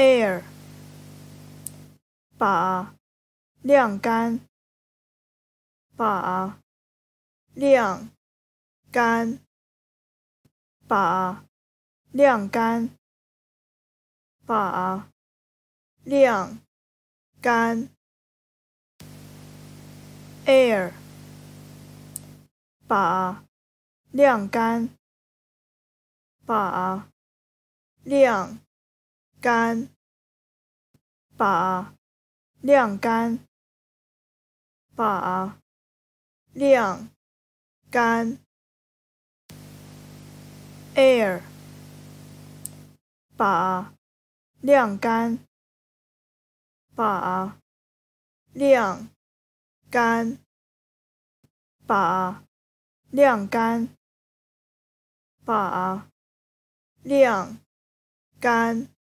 air，把晾干，把晾干，把晾干，把晾干，air，把晾干，把晾干，把晾干，把晾干，air，把晾干，把晾干，把晾干，把晾干。